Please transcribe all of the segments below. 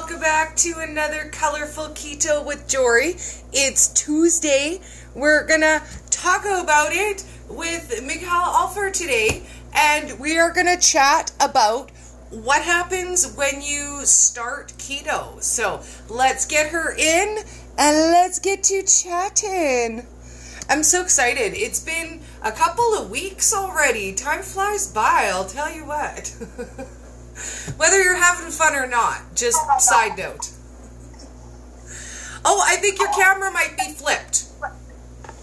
welcome back to another colorful keto with Dory. It's Tuesday. We're gonna talk about it with Michal Ofer today, and we are gonna chat about what happens when you start keto. So let's get her in and let's get to chatting. I'm so excited. It's been a couple of weeks already. Time flies by, I'll tell you what. Whether you're having fun or not, just side note. Oh, I think your camera might be flipped.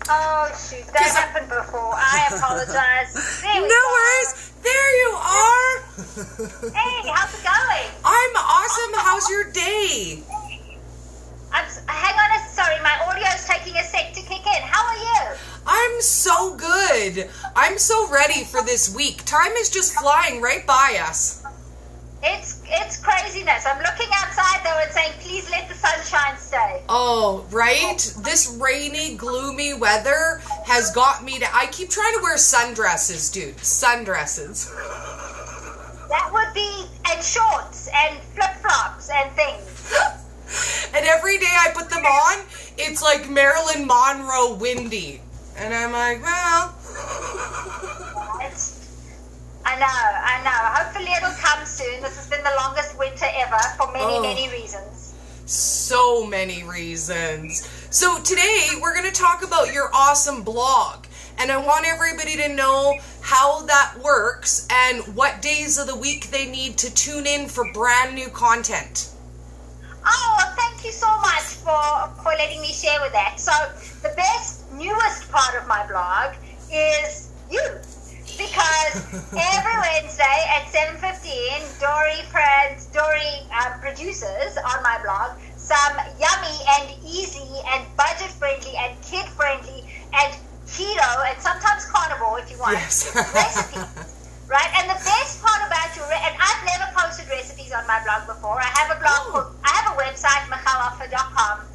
Oh shoot, that 'Cause I- happened before. I apologize. There No go. worries. There you are. Hey, how's it going? I'm awesome. How's your day? I'm hang on a sorry, my audio's taking a sec to kick in. How are you? I'm so good. I'm so ready for this week. Time is just flying right by us. It's it's craziness. I'm looking outside though and saying, please let the sunshine stay. Oh, right? This rainy, gloomy weather has got me to. I keep trying to wear sundresses, dude. Sundresses. That would be and shorts and flip flops and things. And every day I put them on, it's like Marilyn Monroe windy. And I'm like, well, I know, I know. Hopefully it'll come soon. This has been the longest winter ever for many, Oh. many reasons. so many reasons. So today we're going to talk about your awesome blog. And I want everybody to know how that works and what days of the week they need to tune in for brand new content. Oh, well, thank you so much for, for letting me share with that. So, the best, newest part of my blog is you. Because every Wednesday at 7.15, Dory, friends, Dory um, produces on my blog some yummy and easy and budget-friendly and kid-friendly and keto and sometimes carnivore if you want Yes. recipes. Right, and the best part about your re- and I've never posted recipes on my blog before. I have a blog Oh. called I have a website, michalofer.com.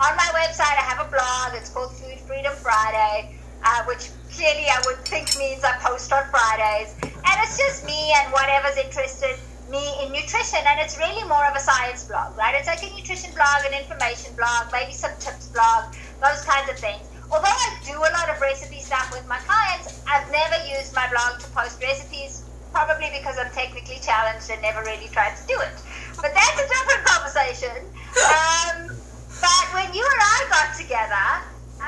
On my website, I have a blog. It's called Food Freedom Friday, uh, which clearly I would think means I post on Fridays. And it's just me and whatever's interested me in nutrition. And it's really more of a science blog, right? It's like a nutrition blog, an information blog, maybe some tips blog, those kinds of things. Although I do a lot of recipe stuff with my clients, I've never used my blog to post recipes, probably because I'm technically challenged and never really tried to do it. But that's a different conversation. Um, but when you and I got together,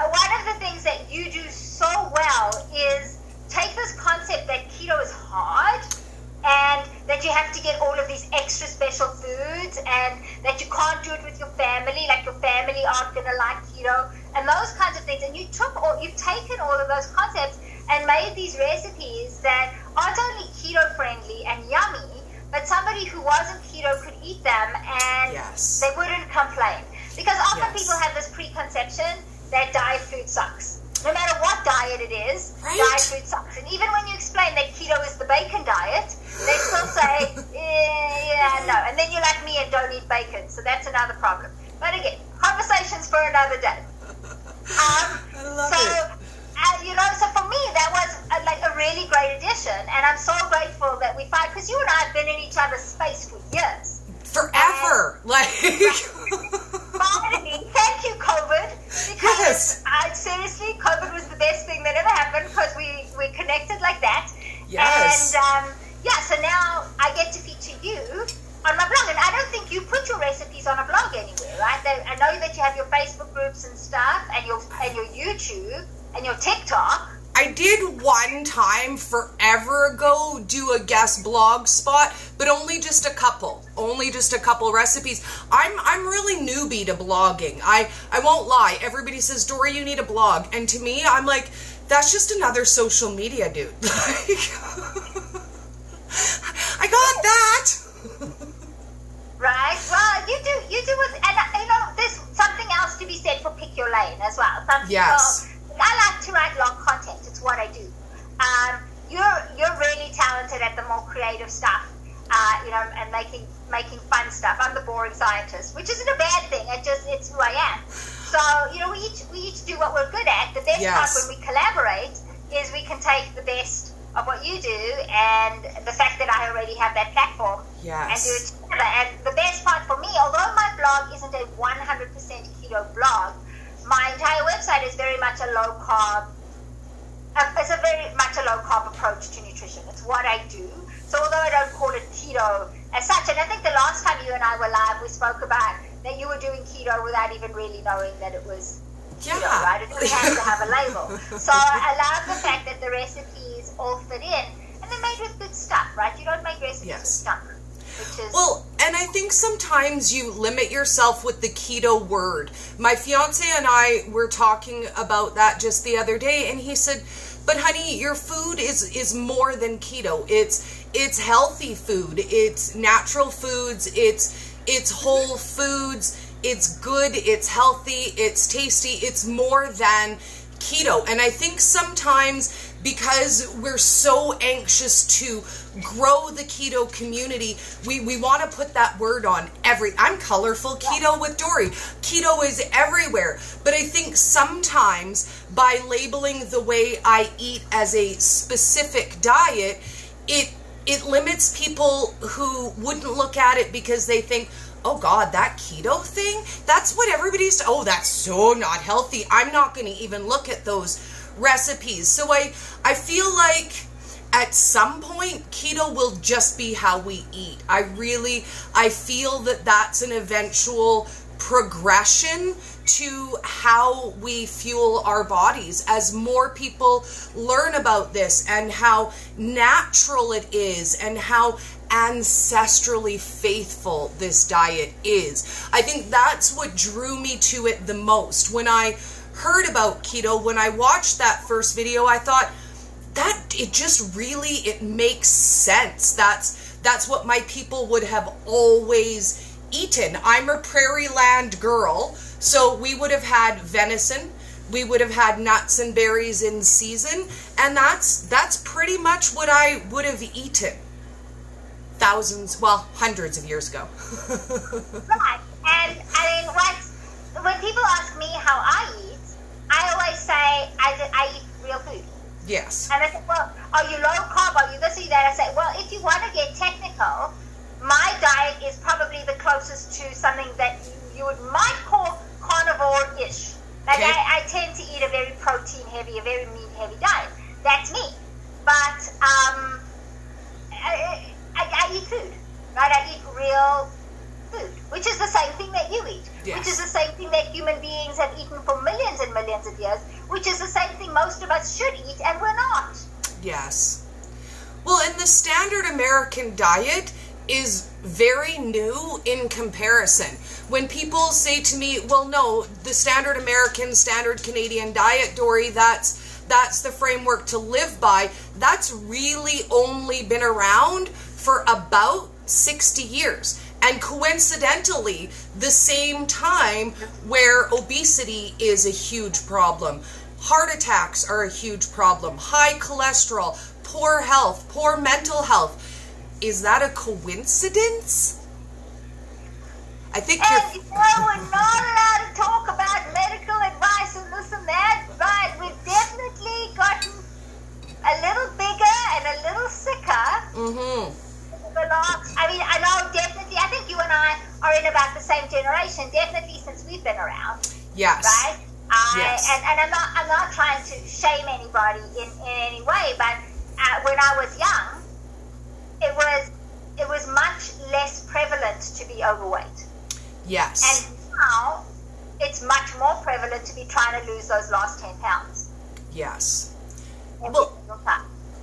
one of the things that you do so well is take this concept that keto is hard and that you have to get all of these extra special foods and that you can't do it with your family, like your family aren't gonna like keto and those kinds of things. And you took all you've taken all of those concepts and made these recipes that aren't only keto friendly and yummy, but somebody who wasn't keto could eat them and Yes. they wouldn't complain. Because often Yes. people have this preconception that diet food sucks. No matter what diet it is, Right. diet food sucks. And even when you explain that keto is the bacon diet, they still say, eh, yeah, no. And then you're like me and don't eat bacon, so that's another problem. But again, conversations for another day. Um, I love so, it. uh, you know, so for me, that was uh like a really great addition, and I'm so grateful that we find because you and I have been in each other's space for years. Forever. Like, Finally, thank you, COVID, Yes. because I seriously, COVID was the best thing that ever happened because we we connected like that. Yes. And um, yeah, so now I get to feature you on my blog, and I don't think you put your recipes on a blog anywhere, right? They, I know that you have your Facebook groups and stuff, and your and your YouTube and your TikTok. I did one time forever ago do a spot, but only just a couple. Only just a couple recipes. I'm I'm really newbie to blogging. I I won't lie. Everybody says, "Dory, you need a blog." And to me, I'm like, that's just another social media dude. Like right? It didn't have to have a label. So I love the fact that the recipes all fit in, and they're made with good stuff, right? You don't make recipes Yes. with stuff, is Well, and I think sometimes you limit yourself with the keto word. My fiance and I were talking about that just the other day, and he said, "But honey, your food is is more than keto. It's it's healthy food. It's natural foods. It's it's whole foods. It's good. It's healthy. It's tasty. It's more than." keto. And I think sometimes because we're so anxious to grow the keto community, we, we want to put that word on every. I'm colorful keto with Dory. Keto is everywhere. But I think sometimes by labeling the way I eat as a specific diet, it it limits people who wouldn't look at it because they think, oh God, that keto thing? That's what everybody's, oh, that's so not healthy. I'm not going to even look at those recipes. So I, I feel like at some point keto will just be how we eat. I really, I feel that that's an eventual progression to how we fuel our bodies as more people learn about this and how natural it is and how ancestrally faithful this diet is. I think that's what drew me to it the most. When I heard about keto, when I watched that first video, I thought that it just really it makes sense. That's that's what my people would have always eaten. I'm a prairie land girl, so we would have had venison, we would have had nuts and berries in season, and that's that's pretty much what I would have eaten thousands, well, hundreds of years ago. Right. And I mean, what when people ask me how I eat, I always say I, I eat real food. yes. And I say, well, are you low carb? Are you this or that? I say, well, if you want to get technical, my diet is probably the closest to something that you, you would might call carnivore-ish. Like Okay. I, I tend to eat a very protein-heavy, a very meat-heavy diet. American diet is very new in comparison. When people say to me, "Well, no, the standard American, standard Canadian diet, Dory, that's that's the framework to live by." That's really only been around for about 60 years. And coincidentally, the same time where obesity is a huge problem. Heart attacks are a huge problem. High cholesterol, poor health, poor mental health. Is that a coincidence? I think And you're. you know, we're not allowed to talk about medical advice and this and that, but we've definitely gotten a little bigger and a little sicker. Mm-hmm. the last, I mean, I know definitely, I think you and I are in about the same generation, definitely since we've been around, Yes. right? I, Yes. and, and I'm not, I'm not trying to shame anybody in, in any way, but uh, when I was young, it was, it was much less prevalent to be overweight. Yes. And now, it's much more prevalent to be trying to lose those last 10 pounds. yes. every Well-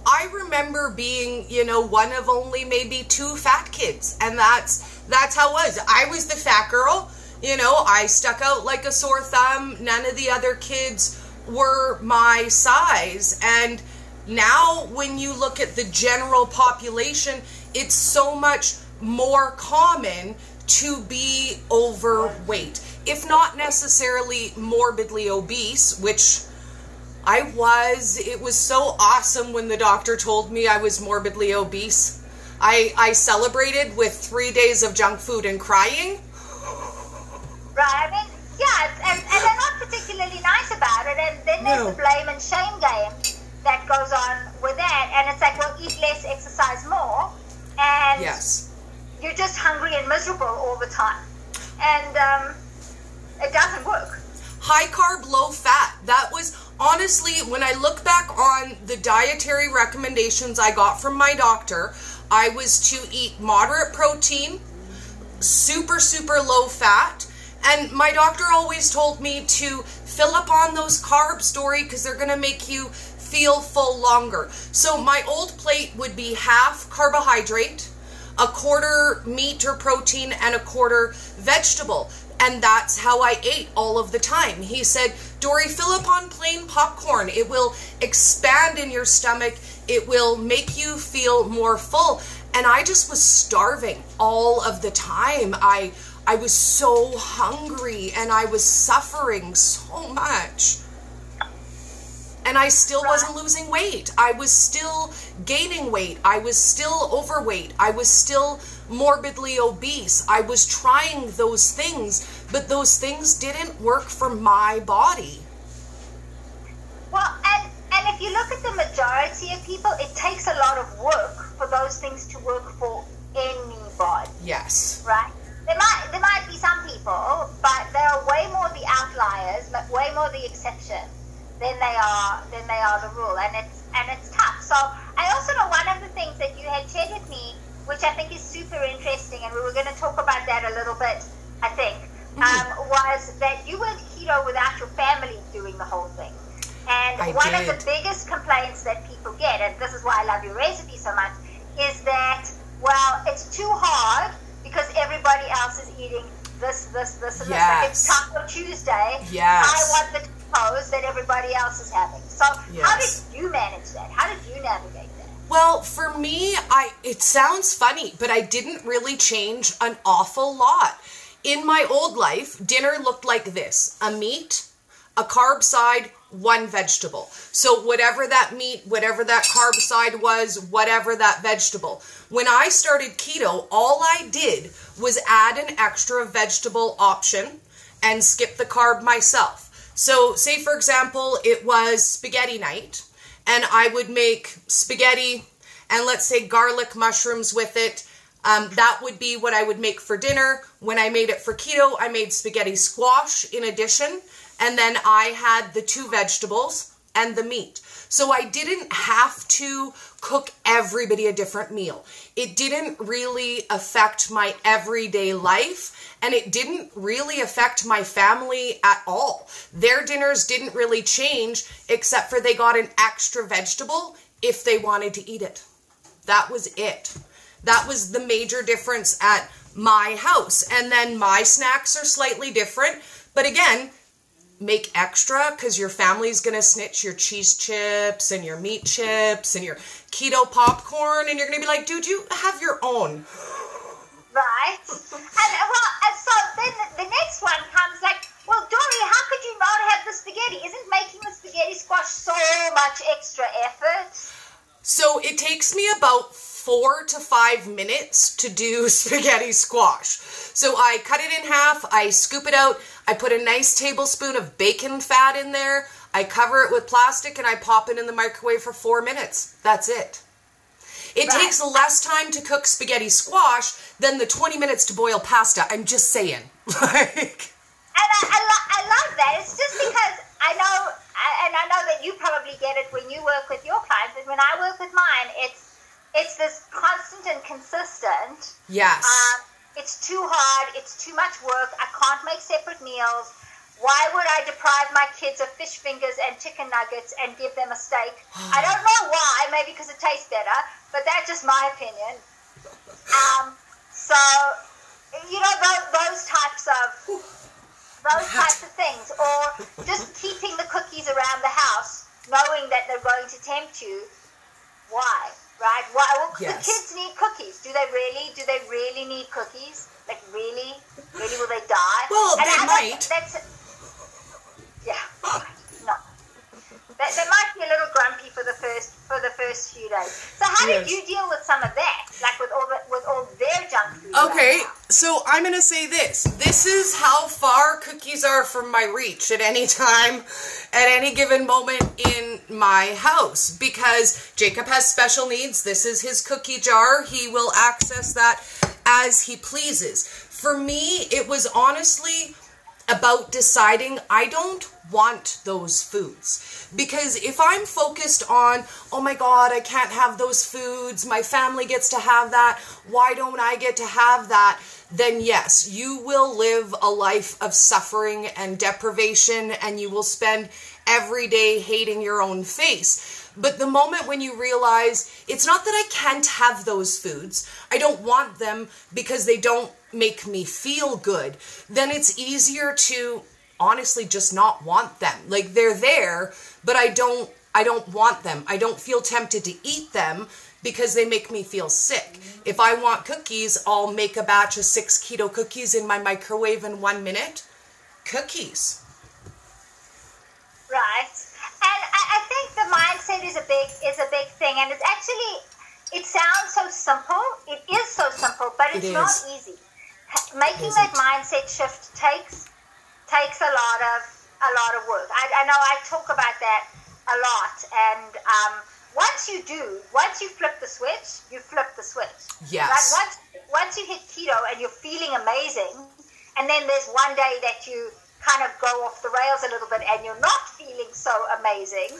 I remember being, you know, one of only maybe two fat kids, and that's that's how it was. I was the fat girl, you know. I stuck out like a sore thumb. None of the other kids were my size, and now when you look at the general population, it's so much more common to be overweight, if not necessarily morbidly obese, which I was. It was so awesome when the doctor told me I was morbidly obese. I, I celebrated with three days of junk food and crying. Right, I mean, yeah, and, and they're not particularly nice about it. And then there's No. the blame and shame game that goes on with that. And it's like, well, eat less, exercise more, and Yes. you're just hungry and miserable all the time. And um, it doesn't work. High carb, low fat. That was honestly, when I look back on the dietary recommendations I got from my doctor, I was to eat moderate protein, super, super low fat. And my doctor always told me to fill up on those carbs, Dory, because they're going to make you feel full longer. So my old plate would be half carbohydrate, a quarter meat or protein, and a quarter vegetable. And that's how I ate all of the time. He said, Dory, fill up on plain popcorn. It will expand in your stomach. It will make you feel more full. And I just was starving all of the time. I I was so hungry and I was suffering so much and I still wasn't losing weight. I was still gaining weight. I was still overweight. I was still morbidly obese. I was trying those things, but those things didn't work for my body. Well, and and if you look at the majority of people, it takes a lot of work for those things to work for anybody. Yes. Right? There might there might be some people, but there are way more the outliers, but way more the exception than they are than they are the rule, and it's and it's tough. So I also know one of the things that you had shared with me, which I think is super interesting, and we were going to talk about that a little bit. I think mm-hmm. um, was that you went keto without your family doing the whole thing. And I one did. of the biggest complaints that people get, and this is why I love your recipe so much, is that well, it's too hard because everybody else is eating this, this, this, and yes. this. Like it's Taco Tuesday. Yes. I want that everybody else is having. So yes. how did you manage that? How did you navigate that? Well, for me, I it sounds funny, but I didn't really change an awful lot. In my old life, dinner looked like this: a meat, a carb side, one vegetable. So whatever that meat, whatever that carb side was, whatever that vegetable. When I started keto, all I did was add an extra vegetable option and skip the carb myself. So, say for example, it was spaghetti night, and I would make spaghetti and let's say garlic mushrooms with it. Um, that would be what I would make for dinner. When I made it for keto, I made spaghetti squash in addition, and then I had the two vegetables and the meat. So I didn't have to cook everybody a different meal. It didn't really affect my everyday life and it didn't really affect my family at all. Their dinners didn't really change except for they got an extra vegetable if they wanted to eat it. That was it. That was the major difference at my house. And then my snacks are slightly different, but again, make extra because your family's gonna snitch your cheese chips and your meat chips and your keto popcorn, and you're gonna be like, dude, you have your own. Right. And well, and so then the, the next one comes like, well, Dory, how could you not have the spaghetti? Isn't making the spaghetti squash so much extra effort? So it takes me about four to five minutes to do spaghetti squash. So I cut it in half, I scoop it out, I put a nice tablespoon of bacon fat in there, I cover it with plastic, and I pop it in the microwave for four minutes. That's it. It Right. takes less time to cook spaghetti squash than the 20 minutes to boil pasta. I'm just saying. Like, And I, I, lo- I love that. It's just because I know, I- and I know that you probably get it when you work with your clients, but when I work with mine, it's it's this constant and consistent. yes. Um, it's too hard. It's too much work. I can't make separate meals. Why would I deprive my kids of fish fingers and chicken nuggets and give them a steak? I don't know why. Maybe because it tastes better, but that's just my opinion. Um, so, you know, those, those types of those types of things, or just keeping the cookies around the house, knowing that they're going to tempt you. Why? Right? Why? Well, Yes. the kids need cookies. Do they really? Do they really need cookies? Like really? Really? Will they die? Well, they I- might. That's, yeah. No. They, they might be a little grumpy for the first for the first few days. So how Yes. did you deal with some of that? Like with all the, with all their junk food? Okay, house? so I'm gonna say this. This is how far cookies are from my reach at any time, at any given moment in my house. Because Jacob has special needs. This is his cookie jar. He will access that as he pleases. For me, it was honestly about deciding I don't want those foods. Because if I'm focused on, oh my God, I can't have those foods, my family gets to have that, why don't I get to have that? Then yes, you will live a life of suffering and deprivation and you will spend every day hating your own face. But the moment when you realize it's not that I can't have those foods, I don't want them because they don't make me feel good, then it's easier to honestly just not want them. Like they're there, but I don't I don't want them. I don't feel tempted to eat them because they make me feel sick. If I want cookies, I'll make a batch of 6 keto cookies in my microwave in 1 minute. Cookies. Right. And I, I think the mindset is a big is a big thing and it's actually it sounds so simple. It is so simple, but it's not easy. Making that mindset shift takes takes a lot of a lot of work. I, I know I talk about that a lot, and um, once you do, once you flip the switch, you flip the switch. Yes. Right? Once once you hit keto and you're feeling amazing, and then there's one day that you kind of go off the rails a little bit and you're not feeling so amazing.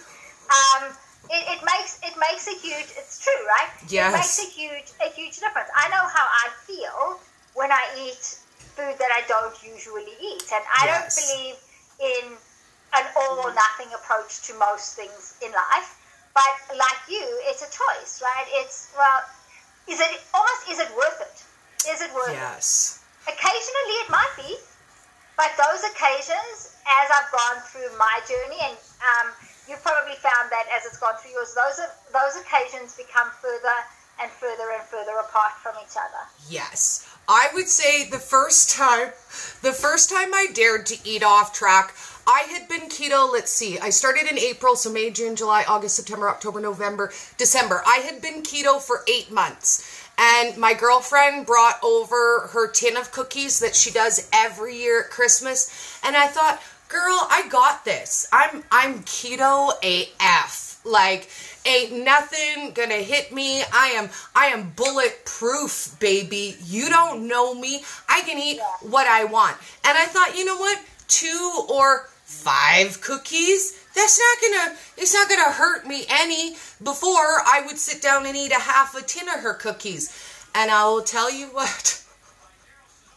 Um, it, it makes it makes a huge. It's true, right? Yes. It makes a huge a huge difference. I know how I feel when I eat food that I don't usually eat. And I yes. don't believe in an all or nothing approach to most things in life. But like you, it's a choice, right? It's well, is it almost is it worth it? Is it worth yes. it? Yes. Occasionally it might be, but those occasions, as I've gone through my journey, and um, you've probably found that as it's gone through yours, those are, those occasions become further and further and further apart from each other. Yes. I would say the first time, the first time I dared to eat off track, I had been keto, let's see, I started in April, so May, June, July, August, September, October, November, December. I had been keto for eight months. And my girlfriend brought over her tin of cookies that she does every year at Christmas. And I thought, girl, I got this. I'm I'm keto AF. Like ain't nothing gonna hit me. I am I am bulletproof, baby. You don't know me. I can eat what I want. And I thought, you know what? Two or five cookies that's not gonna it's not gonna hurt me any before i would sit down and eat a half a tin of her cookies and i will tell you what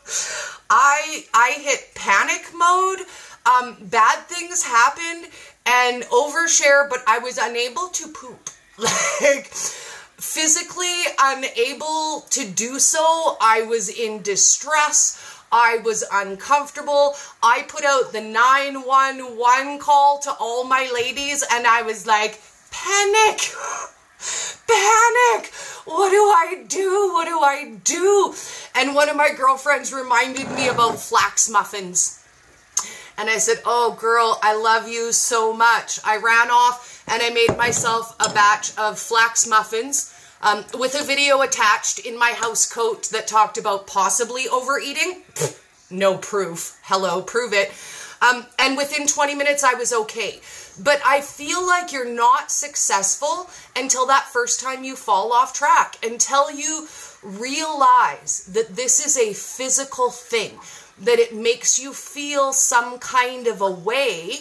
i i hit panic mode um, bad things happened and overshare, but I was unable to poop. like, physically unable to do so. I was in distress. I was uncomfortable. I put out the 911 call to all my ladies and I was like, panic, panic. What do I do? What do I do? And one of my girlfriends reminded me about flax muffins. And I said, Oh, girl, I love you so much. I ran off and I made myself a batch of flax muffins um, with a video attached in my house coat that talked about possibly overeating. no proof. Hello, prove it. Um, and within 20 minutes, I was okay. But I feel like you're not successful until that first time you fall off track, until you realize that this is a physical thing that it makes you feel some kind of a way,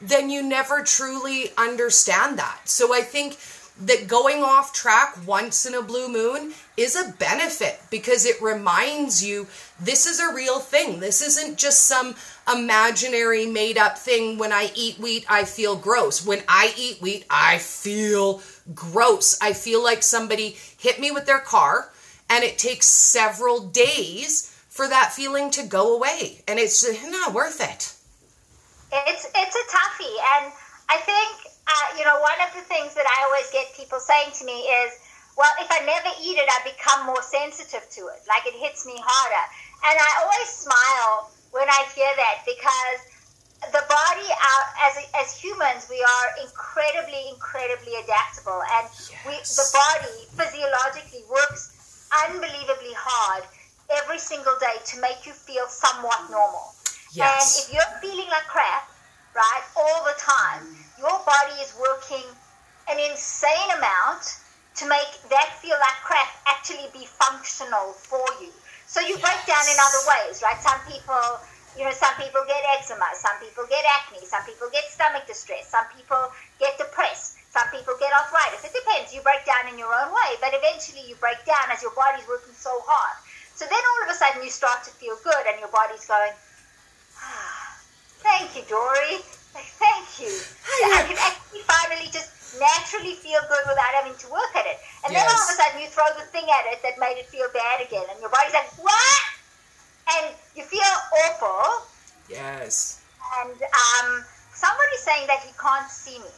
then you never truly understand that. So I think that going off track once in a blue moon is a benefit because it reminds you this is a real thing. This isn't just some imaginary made up thing. When I eat wheat, I feel gross. When I eat wheat, I feel gross. I feel like somebody hit me with their car and it takes several days for that feeling to go away, and it's not worth it. It's it's a toughie, and I think uh, you know one of the things that I always get people saying to me is, "Well, if I never eat it, I become more sensitive to it. Like it hits me harder." And I always smile when I hear that because the body, uh, as as humans, we are incredibly, incredibly adaptable, and yes. we the body physiologically works unbelievably hard every single day to make you feel somewhat normal. Yes. And if you're feeling like crap, right, all the time, your body is working an insane amount to make that feel like crap actually be functional for you. So you yes. break down in other ways, right? Some people you know, some people get eczema, some people get acne, some people get stomach distress, some people get depressed, some people get arthritis. It depends. You break down in your own way, but eventually you break down as your body's working so hard. So then all of a sudden you start to feel good and your body's going, ah, thank you, Dory. Thank you. I can actually finally just naturally feel good without having to work at it. And yes. then all of a sudden you throw the thing at it that made it feel bad again, and your body's like, what? And you feel awful. Yes. And um, somebody's saying that he can't see me.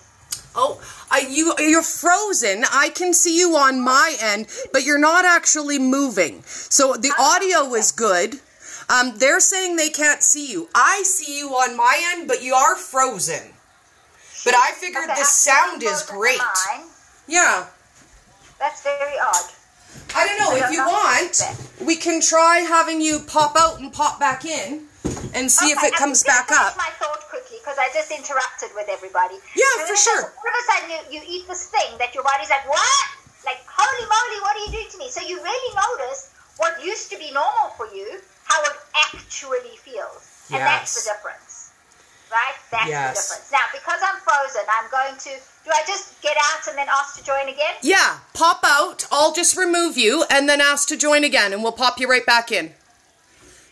Oh, I, you you're frozen. I can see you on my end, but you're not actually moving. So the audio is good. Um, they're saying they can't see you. I see you on my end, but you are frozen. But I figured okay, the sound is great. Yeah. That's very odd. I don't know. I if you know want, we can try having you pop out and pop back in and see okay, if it comes back up. My thought quickly because I just interrupted with everybody. Yeah, so for sure. All of a sudden, you, you eat this thing that your body's like, what? Like, holy moly, what are you doing to me? So you really notice what used to be normal for you, how it actually feels. And yes. that's the difference. Right? That's yes. the difference. Now, because I'm frozen, I'm going to. Do I just get out and then ask to join again? Yeah, pop out. I'll just remove you and then ask to join again, and we'll pop you right back in.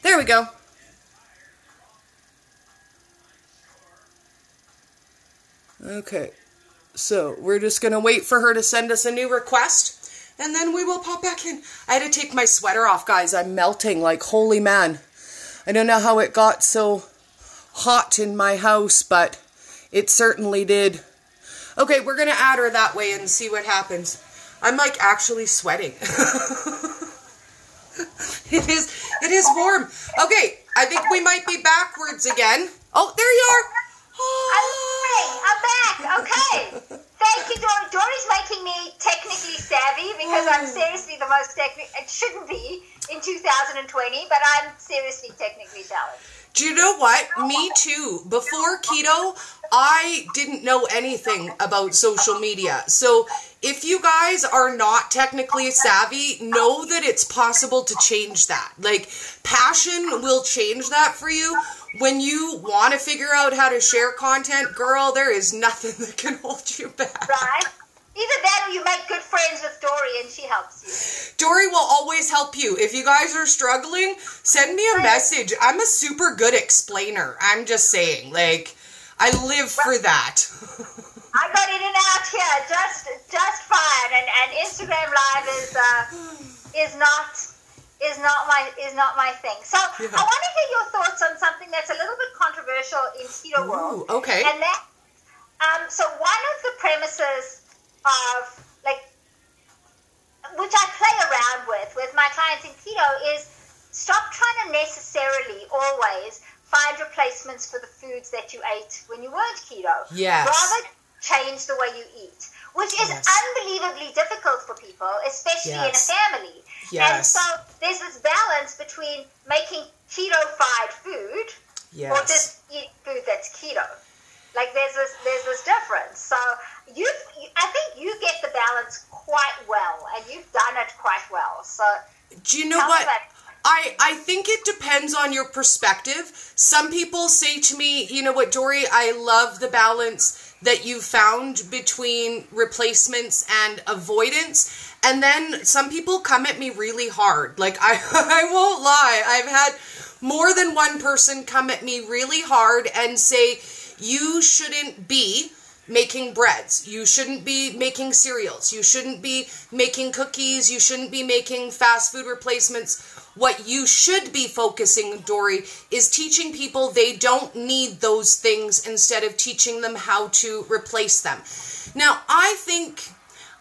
There we go. Okay, so we're just gonna wait for her to send us a new request and then we will pop back in. I had to take my sweater off, guys. I'm melting like holy man. I don't know how it got so hot in my house, but it certainly did. Okay, we're gonna add her that way and see what happens. I'm like actually sweating. it is it is warm. Okay, I think we might be backwards again. Oh, there you are. I'm back. Okay. Thank you, Dory. Dory's making me technically savvy because I'm oh. seriously the most technical. It shouldn't be in 2020, but I'm seriously technically challenged. Do you know what? Me too. Before keto, I didn't know anything about social media. So if you guys are not technically savvy, know that it's possible to change that. Like, passion will change that for you when you want to figure out how to share content, girl, there is nothing that can hold you back. Right? Either that or you make good friends with Dory and she helps you. Dory will always help you. If you guys are struggling, send me a message. I'm a super good explainer. I'm just saying, like, I live for that. I got in and out here just just fine, and, and Instagram Live is uh, is not is not my is not my thing. So yeah. I want to hear your thoughts on something that's a little bit controversial in keto world. Okay. And that um, so one of the premises of like which I play around with with my clients in keto is stop trying to necessarily always find replacements for the foods that you ate when you weren't keto. Yes. Rather change the way you eat, which is yes. unbelievably difficult for people, especially yes. in a family Yes. And so there's this balance between making keto fried food yes. or just eat food that's keto. Like there's this there's this difference. So you, I think you get the balance quite well, and you've done it quite well. So do you know what? I, I think it depends on your perspective. Some people say to me, you know what, Dory, I love the balance that you found between replacements and avoidance. And then some people come at me really hard. Like I I won't lie. I've had more than one person come at me really hard and say you shouldn't be making breads. You shouldn't be making cereals. You shouldn't be making cookies. You shouldn't be making fast food replacements. What you should be focusing, Dory, is teaching people they don't need those things instead of teaching them how to replace them. Now, I think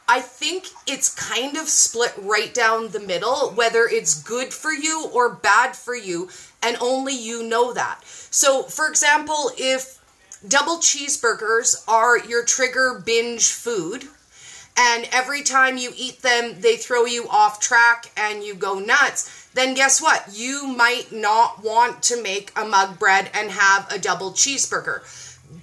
I think it's kind of split right down the middle, whether it's good for you or bad for you, and only you know that. So, for example, if double cheeseburgers are your trigger binge food, and every time you eat them, they throw you off track and you go nuts, then guess what? You might not want to make a mug bread and have a double cheeseburger.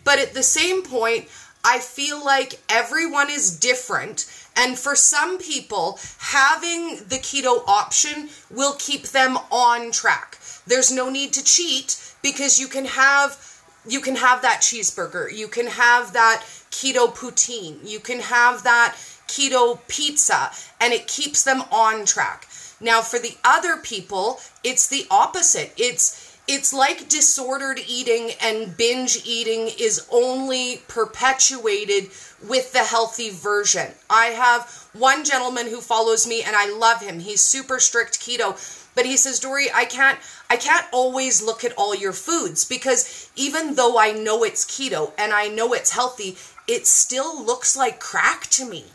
But at the same point, I feel like everyone is different. And for some people, having the keto option will keep them on track. There's no need to cheat because you can have you can have that cheeseburger, you can have that keto poutine, you can have that keto pizza, and it keeps them on track. Now, for the other people, it's the opposite. It's it's like disordered eating and binge eating is only perpetuated with the healthy version. I have one gentleman who follows me and I love him. He's super strict keto, but he says, "Dory, I can't I can't always look at all your foods because even though I know it's keto and I know it's healthy, it still looks like crack to me."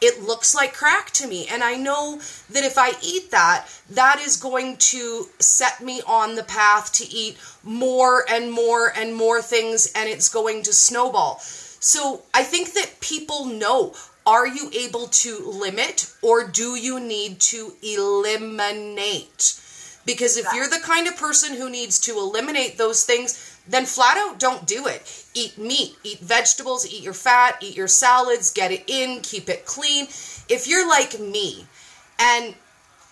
It looks like crack to me. And I know that if I eat that, that is going to set me on the path to eat more and more and more things, and it's going to snowball. So I think that people know are you able to limit or do you need to eliminate? Because if you're the kind of person who needs to eliminate those things, then flat out don't do it. Eat meat, eat vegetables, eat your fat, eat your salads, get it in, keep it clean. If you're like me and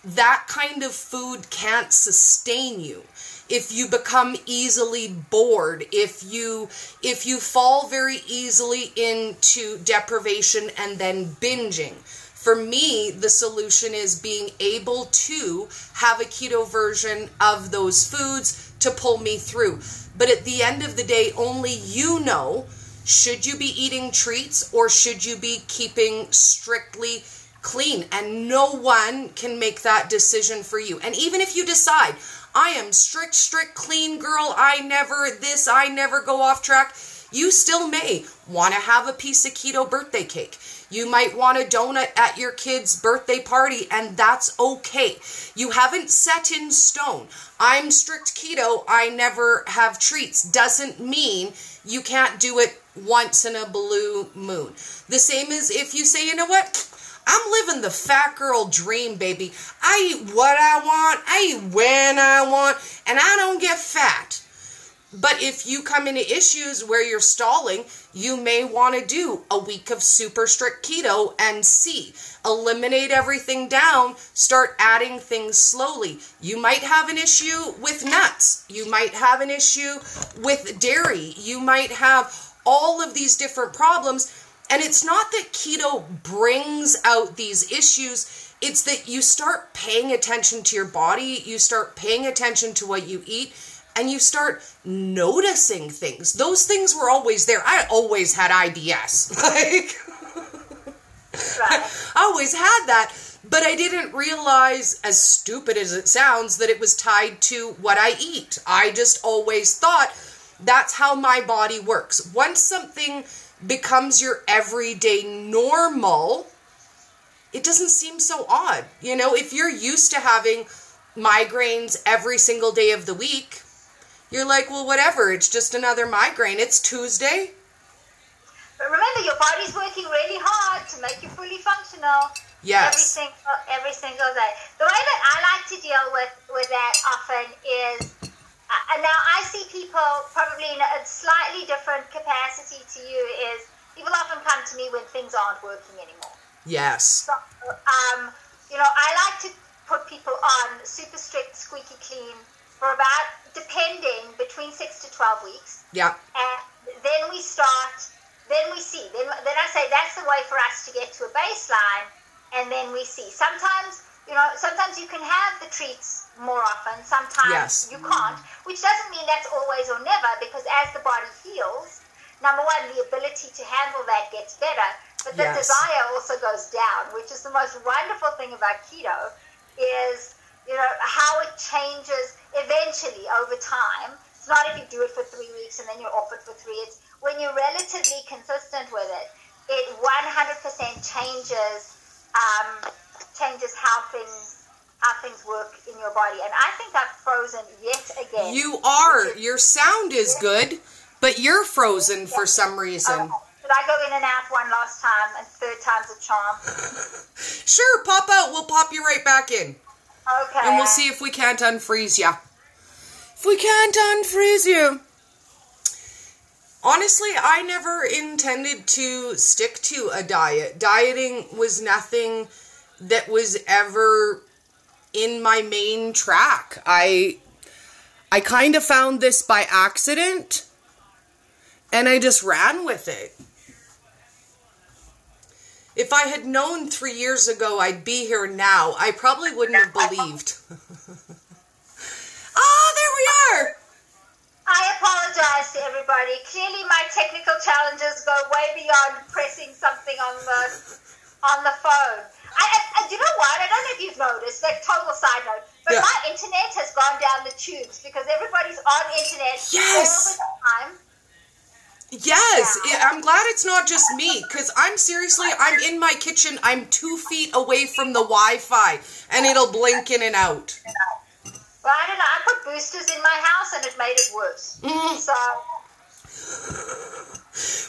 that kind of food can't sustain you, if you become easily bored, if you if you fall very easily into deprivation and then binging, for me, the solution is being able to have a keto version of those foods to pull me through. But at the end of the day, only you know should you be eating treats or should you be keeping strictly clean? And no one can make that decision for you. And even if you decide, I am strict, strict, clean girl, I never this, I never go off track, you still may want to have a piece of keto birthday cake. You might want a donut at your kid's birthday party, and that's okay. You haven't set in stone. I'm strict keto, I never have treats. Doesn't mean you can't do it once in a blue moon. The same as if you say, you know what? I'm living the fat girl dream, baby. I eat what I want, I eat when I want, and I don't get fat. But if you come into issues where you're stalling, you may want to do a week of super strict keto and see. Eliminate everything down, start adding things slowly. You might have an issue with nuts. You might have an issue with dairy. You might have all of these different problems. And it's not that keto brings out these issues, it's that you start paying attention to your body, you start paying attention to what you eat and you start noticing things. Those things were always there. I always had IBS. Like. I always had that, but I didn't realize as stupid as it sounds that it was tied to what I eat. I just always thought that's how my body works. Once something becomes your everyday normal, it doesn't seem so odd. You know, if you're used to having migraines every single day of the week, you're like, well, whatever. It's just another migraine. It's Tuesday. But remember, your body's working really hard to make you fully functional. Yes. Every single, every single day. The way that I like to deal with, with that often is, uh, and now I see people probably in a slightly different capacity to you, is people often come to me when things aren't working anymore. Yes. So, um, you know, I like to put people on super strict, squeaky clean for about, depending, between six to 12 weeks. Yeah. And then we start, then we see. Then, then I say that's the way for us to get to a baseline, and then we see. Sometimes, you know, sometimes you can have the treats more often, sometimes yes. you can't, which doesn't mean that's always or never, because as the body heals, number one, the ability to handle that gets better, but the yes. desire also goes down, which is the most wonderful thing about keto, is you know, how it changes eventually over time. It's not if you do it for three weeks and then you're off it for three. It's when you're relatively consistent with it, it 100% changes um, changes how things how things work in your body. And I think I've frozen yet again. You are. Your sound is good, but you're frozen for some reason. Okay. Should I go in and out one last time and third time's a charm? sure, pop out. We'll pop you right back in. Okay. And we'll see if we can't unfreeze you. If we can't unfreeze you. Honestly, I never intended to stick to a diet. Dieting was nothing that was ever in my main track. I I kind of found this by accident and I just ran with it. If I had known three years ago I'd be here now, I probably wouldn't have believed. oh, there we are! I apologize to everybody. Clearly, my technical challenges go way beyond pressing something on the on the phone. I, I, you know what? I don't know if you've noticed. Like total side note, but Yeah. my internet has gone down the tubes because everybody's on internet Yes. all the time. Yes, Yeah. I'm glad it's not just me because I'm seriously, I'm in my kitchen, I'm two feet away from the Wi Fi and it'll blink in and out. Well, I don't know. I put boosters in my house and it made it worse. Mhm. So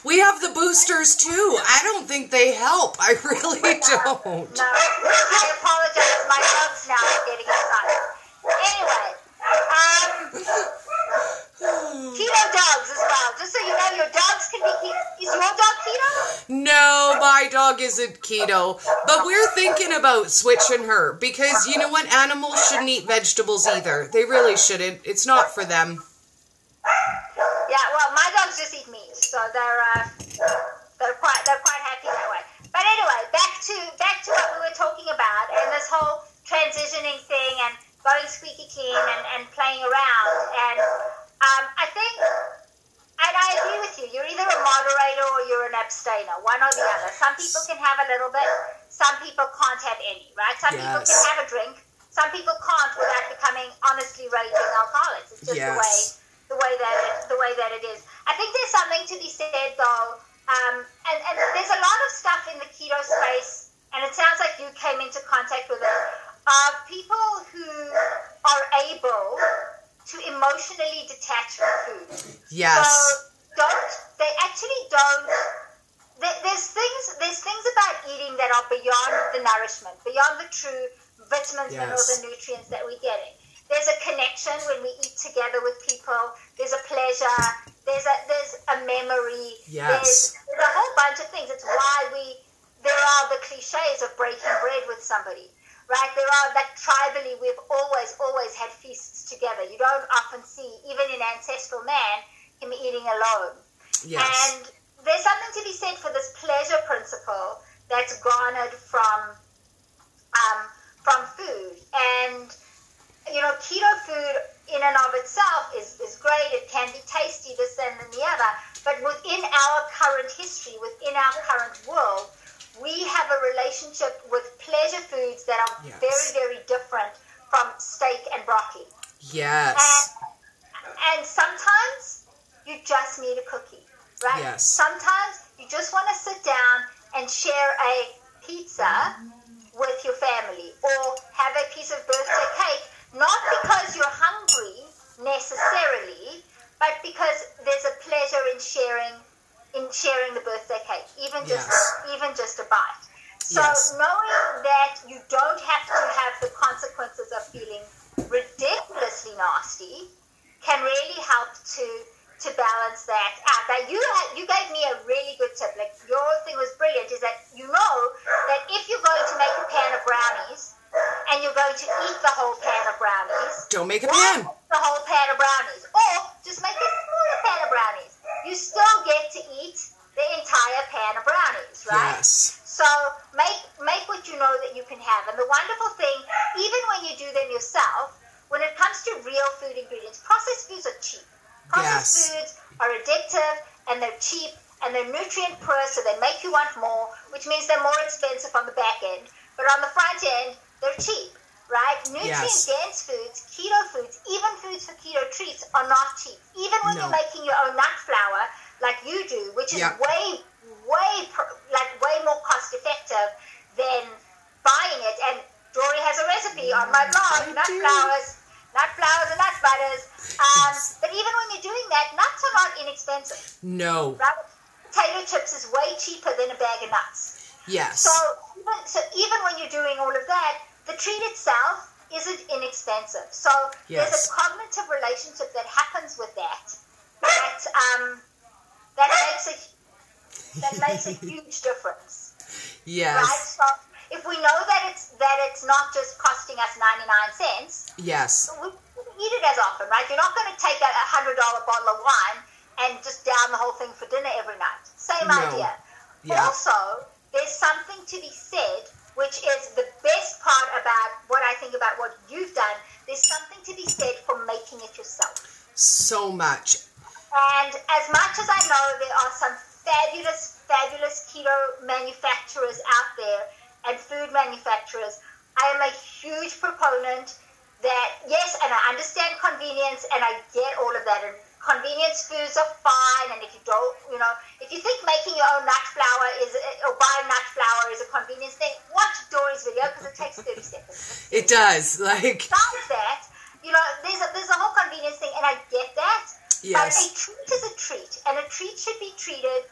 We have the boosters too. I don't think they help. I really don't. no, I apologize. My dogs now are getting excited. Anyway, um, keto dogs as well. Just so you know, your dogs can be. Is your dog keto? No, my dog isn't keto. But we're thinking about switching her because you know what? Animals shouldn't eat vegetables either. They really shouldn't. It's not for them. Yeah. Well, my dogs just eat meat, so they're uh, they're quite they're quite happy that way. But anyway, back to back to what we were talking about and this whole transitioning thing and going squeaky clean and, and playing around. And um, I think, and I agree with you. You're either a moderator or you're an abstainer, one or the other. Some people can have a little bit. Some people can't have any. Right? Some people can have a drink. Some people can't without becoming honestly raging alcoholics. It's just the way the way that it, the way that it is. I think there's something to be said though, um, and, and there's a lot of stuff in the keto space, and it sounds like you came into contact with it, of people who are able to emotionally detach from food. Yes. So don't they actually don't there's things there's things about eating that are beyond the nourishment, beyond the true vitamins, Yes. minerals, and nutrients that we're getting. There's a connection when we eat together with people. There's a pleasure. There's a there's a memory. Yes. There's, there's a whole bunch of things. It's why we there are the cliches of breaking bread with somebody. Right? There are that tribally we've always, always had feasts together. You don't often see, even in ancestral man, him eating alone. Yes. And there's something to be said for this pleasure principle that's garnered from um, from food. And you know, keto food in and of itself is, is great. It can be tasty, this and the other. But within our current history, within our current world, we have a relationship with pleasure foods that are Yes. very, very different from steak and broccoli. Yes. And, and sometimes you just need a cookie, right? Yes. Sometimes you just want to sit down and share a pizza with your family or have a piece of birthday cake, not because you're hungry necessarily, but because there's a pleasure in sharing in sharing the birthday cake, even just Yes. even just a bite. So Yes. knowing that you don't have to have the consequences of feeling ridiculously nasty can really help to to balance that out. Now you had, you gave me a really good tip. Like your thing was brilliant. Is that you know that if you're going to make a pan of brownies and you're going to eat the whole pan of brownies, Don't make a pan. the whole pan of brownies, or just make a smaller pan of brownies. You still get to eat the entire pan of brownies, right? Yes. So make make what you know that you can have. And the wonderful thing, even when you do them yourself, when it comes to real food ingredients, processed foods are cheap. Processed Yes. foods are addictive and they're cheap and they're nutrient poor, so they make you want more, which means they're more expensive on the back end. But on the front end, they're cheap, right? Nutrient Yes. dense foods, keto foods, even foods for keto treats are not cheap. Even when No. you're making your own nut flour, like you do, which is Yeah. way, way, like way more cost effective than buying it. And Dory has a recipe on my blog, nut do. flours, nut flours, and nut butters. Um, Yes. But even when you're doing that, nuts are not inexpensive, No. right? Potato chips is way cheaper than a bag of nuts. Yes. So even, so even when you're doing all of that, the treat itself isn't inexpensive. So there's a cognitive relationship that happens with that that um, that makes a that makes a huge difference, right? yes. So if we know that it's that it's not just costing us 99 cents, Yes. we, eat it as often, right? You're not going to take a hundred dollar bottle of wine and just down the whole thing for dinner every night. Same No. idea. Yeah. Also, there's something to be said, which is the best part about what I think about what you've done. There's something to be said for making it yourself. So much. And as much as I know there are some fabulous, fabulous keto manufacturers out there and food manufacturers, I am a huge proponent that, yes, and I understand convenience and I get all of that. And convenience foods are fine. And if you don't, you know, if you think making your own nut flour is, or buying nut flour is a convenience thing, watch Dory's video because it takes 30 seconds It does. Like, besides that, you know, there's a, there's a whole convenience thing, and I get that. But a treat is a treat, and a treat should be treated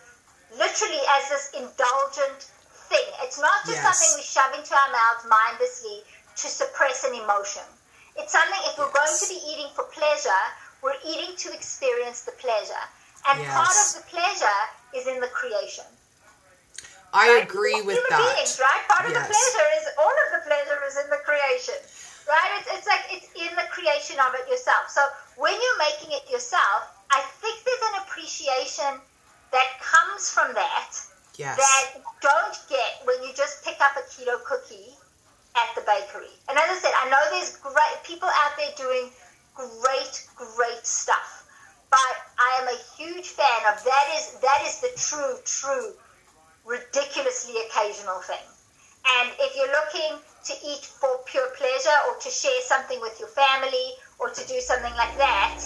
literally as this indulgent thing. It's not just Yes. something we shove into our mouths mindlessly to suppress an emotion. It's something, if we're going to be eating for pleasure, we're eating to experience the pleasure. And part of the pleasure is in the creation. I right? agree with Human that. Beings, right? Part of the pleasure is all of the pleasure is in the creation, right? It's, it's like it's in the creation of it yourself. So when you're making it yourself, I think there's an appreciation that comes from that Yes. that don't get when you just pick up a keto cookie at the bakery. And as I said, I know there's great people out there doing great, great stuff. But I am a huge fan of that is that is the true, true, ridiculously occasional thing. And if you're looking to eat for pure pleasure or to share something with your family or to do something like that,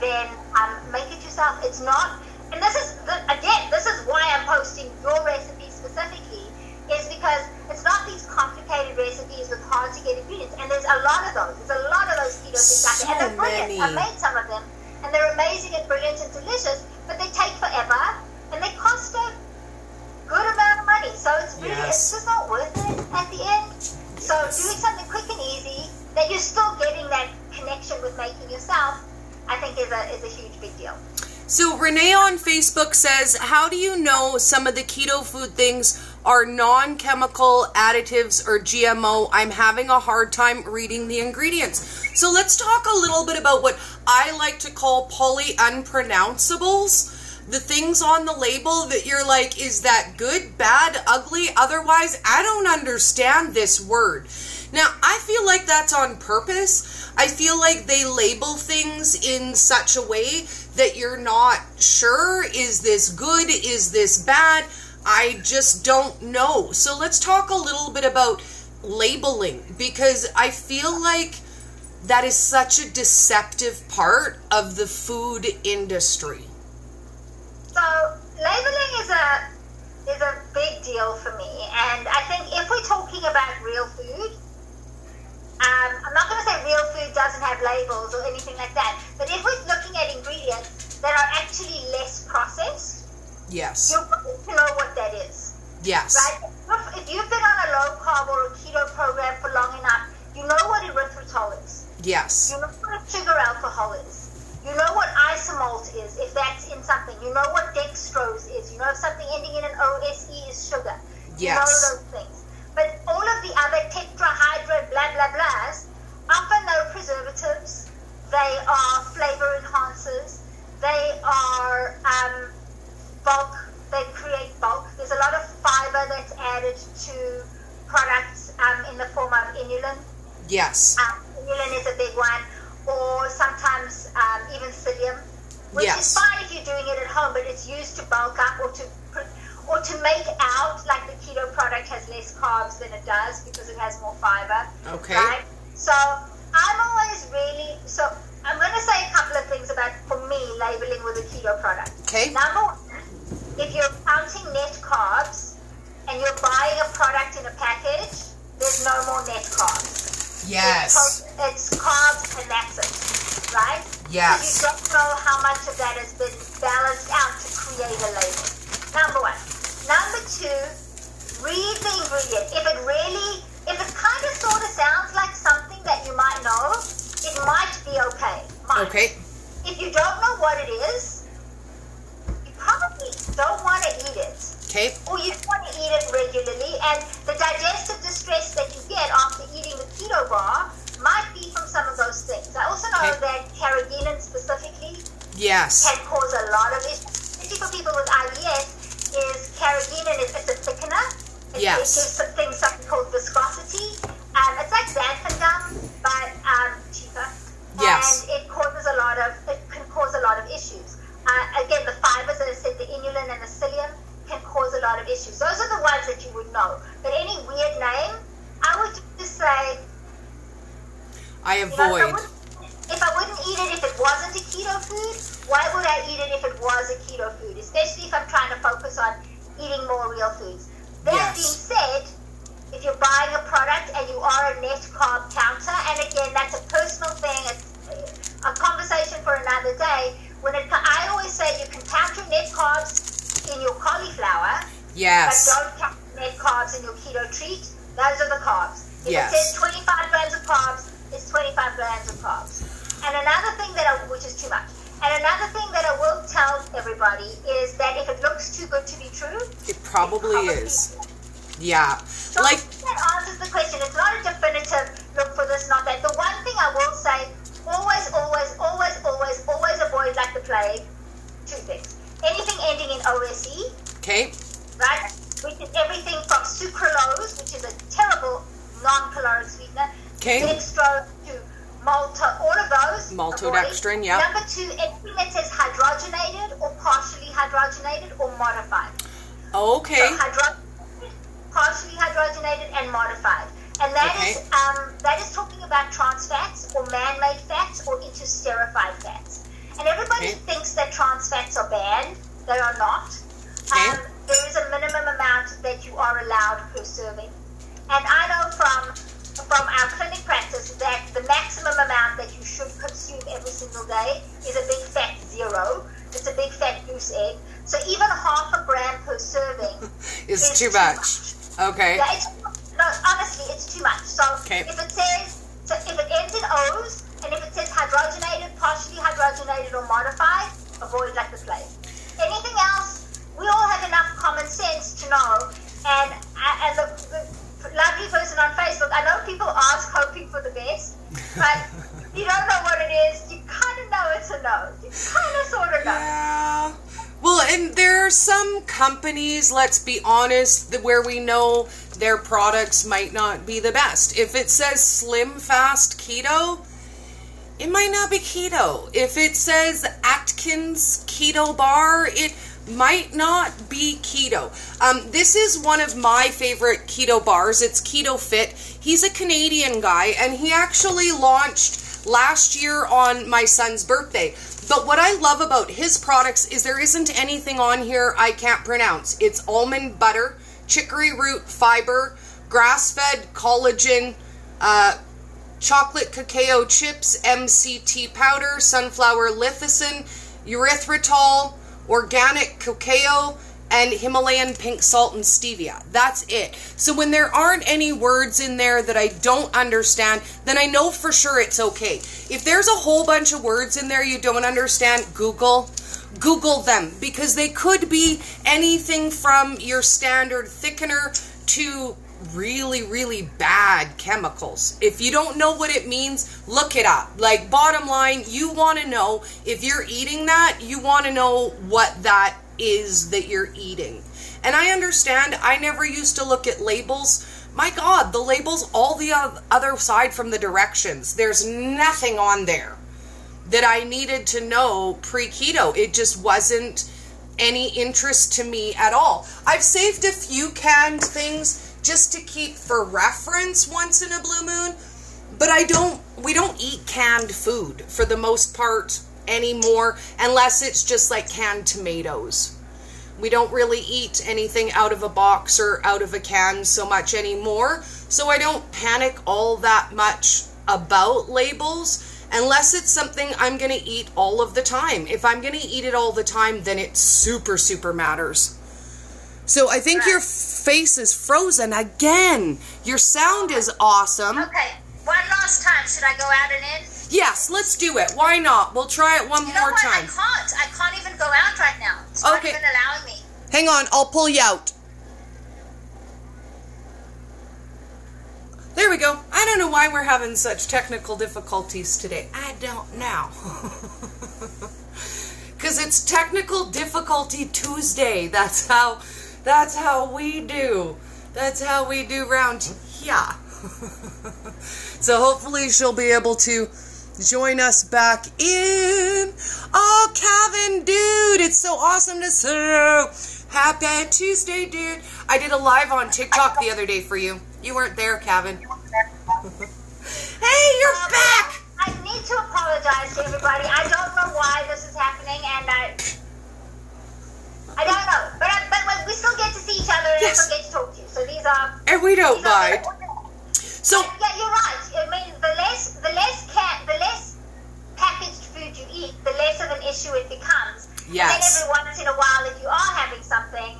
then um, make it yourself. It's not, and this is, the, again, this is why I'm posting your recipe specifically, is because it's not these complicated recipes with hard to get ingredients. And there's a lot of those. There's a lot of those keto things out there. And So they're brilliant. many. I've made some of them. And they're amazing and brilliant and delicious, but they take forever and they cost a good amount of money. So it's really, Yes. it's just not worth it at the end. So Yes. doing something quick and easy that you're still getting that connection with making yourself, I think is a is a huge big deal. So Renee on Facebook says, "How do you know some of the keto food things are non-chemical additives or GMO? I'm having a hard time reading the ingredients." So let's talk a little bit about what I like to call poly unpronounceables. The things on the label that you're like, is that good, bad, ugly? Otherwise, I don't understand this word. Now, I feel like that's on purpose. I feel like they label things in such a way that you're not sure is this good, is this bad? I just don't know. So let's talk a little bit about labeling because I feel like that is such a deceptive part of the food industry. So labeling is a is a big deal for me, and I think if we're talking about real food, um, I'm not going to say real food doesn't have labels or anything like that, but if we're looking at ingredients that are actually less processed, Yes. you're going to know what that is. Yes. Right? If- you've been on a low carb or a keto program for long enough, you know what erythritol is. Yes. You know what sugar alcohol is. You know what isomalt is, if that's in something. You know what dextrose is. You know if something ending in an OSE is sugar. You know Yes. those things. But all of the other tetrahydro blah blah blahs offer no preservatives. They are flavor enhancers. They are um, bulk. They create bulk. There's a lot of fiber that's added to products um, in the form of inulin. Yes. Um, inulin is a big one, or sometimes um, even psyllium, which Yes. is fine if you're doing it at home, but it's used to bulk up or to to make out like the keto product has less carbs than it does because it has more fiber. Okay. Right. So I'm always really so. I'm going to say a couple of things about for me labeling with a keto product. Okay. Number one, if you're counting net carbs and you're buying a product in a package, there's no more net carbs. Yes. It's, it's carbs and that's it, right? Yes. You don't know how much of that has been balanced out to create a label. Number one. Number two, read the ingredient. If it really, if it kind of sort of sounds like something that you might know, it might be okay. Might. Okay. If you don't know what it is, you probably don't want to eat it Okay. or you don't want to eat it regularly, and the digestive distress that you get after eating the keto bar might be from some of those things. I also know Okay. that carrageenan specifically Yes. can cause a lot of issues, especially for people with IBS. Is carrageenan is it's a thickener. It, Yes. it gives things something called viscosity. Um, it's like xanthan gum, but um, cheaper. Yes. And it causes a lot of it can cause a lot of issues. Uh, again, the fibers, as I said, the inulin and the psyllium can cause a lot of issues. Those are the ones that you would know. But any weird name, I would just say I you know, if I, wouldn't, if I wouldn't eat it if it wasn't a keto food, why would I eat it if it was a keto food? Especially if I'm trying to focus on eating more real foods. That Yes. being said, if you're buying a product and you are a net carb counter, and again, that's a personal thing, it's a conversation for another day. When it, I always say you can count your net carbs in your cauliflower, Yes. but don't count net carbs in your keto treat. Those are the carbs. If Yes. it says 25 grams of carbs, it's 25 grams of carbs. And another thing that I, which is too much. And another thing that I will tell everybody is that if it looks too good to be true, It probably is. Yeah. So Like that answers the question. It's not a definitive look for this, not that. The one thing I will say, always, always, always, always, always avoid like the plague. Two things. Anything ending in OSE, okay. right? Which is everything from sucralose, which is a terrible non-caloric sweetener, Okay. dextrose all of those. Maltodextrin, yeah. Number two, anything that says hydrogenated or partially hydrogenated or modified. Okay. So hydrogenated, partially hydrogenated, and modified. And that is Okay. um, that is talking about trans fats or man-made fats or interesterified fats. And everybody Okay. thinks that trans fats are banned. They are not. Okay. Um, there is a minimum amount that you are allowed per serving. And I know from from our clinic practice that the maximum amount that you should consume every single day is a big fat zero. It's a big fat goose egg. So even half a gram per serving Is is too too much. Okay. yeah, it's no, honestly, it's too much. So Okay. if it says, so if it ends in OSE, and if it says hydrogenated, partially hydrogenated, or modified, avoid like the plague. Anything else, we all have enough common sense to know. And uh, and the, the lovely person on Facebook, I know people ask hoping for the best, but you don't know what it is. You kind of know it's a no. You kind of sort of know. Yeah. Well, and there are some companies, let's be honest, where we know their products might not be the best. If it says slim fast keto, it might not be keto. If it says Atkins keto bar, it might not be keto. Um, this is one of my favorite keto bars. It's Keto Fit. He's a Canadian guy, and he actually launched last year on my son's birthday. But what I love about his products is there isn't anything on here I can't pronounce. It's almond butter, chicory root fiber, grass fed collagen, uh, chocolate cacao chips, MCT powder, sunflower lecithin, erythritol, organic cacao, and Himalayan pink salt and stevia. That's it. So when there aren't any words in there that I don't understand, then I know for sure it's okay. If there's a whole bunch of words in there you don't understand, Google. Google them because they could be anything from your standard thickener to really, really bad chemicals. If you don't know what it means, look it up. Like, bottom line, you want to know if you're eating that, you want to know what that is that you're eating. And I understand, I never used to look at labels. My God, the labels all the other side from the directions. There's nothing on there that I needed to know pre keto. It just wasn't any interest to me at all. I've saved a few canned things just to keep for reference once in a blue moon, but I don't we don't eat canned food for the most part anymore unless it's just like canned tomatoes. We don't really eat anything out of a box or out of a can so much anymore, so I don't panic all that much about labels unless it's something I'm going to eat all of the time. If I'm going to eat it all the time, then it super, super matters. So I think your face is frozen again. Your sound is awesome. Okay, one last time. Should I go out and in? Yes, let's do it. Why not? We'll try it one You know more what? time. I can't. I can't even go out right now. It's not Okay. even allowing me. Hang on, I'll pull you out. There we go. I don't know why we're having such technical difficulties today. I don't know. Cuz it's technical difficulty Tuesday. That's how that's how we do. That's how we do round here. so hopefully she'll be able to join us back in. Oh, Kevin, dude, it's so awesome to see you. Happy Tuesday, dude. I did a live on TikTok the other day for you. You weren't there, Kevin. hey, you're Um, back. I need to apologize to everybody. I don't know why this is happening, and I, I don't know. But I, but we still get to see each other, and Yes. I still get to talk to you. So these are. And we don't mind. So, yeah, you're right. I mean, the less the less cat the less packaged food you eat, the less of an issue it becomes. And then every once in a while, if you are having something,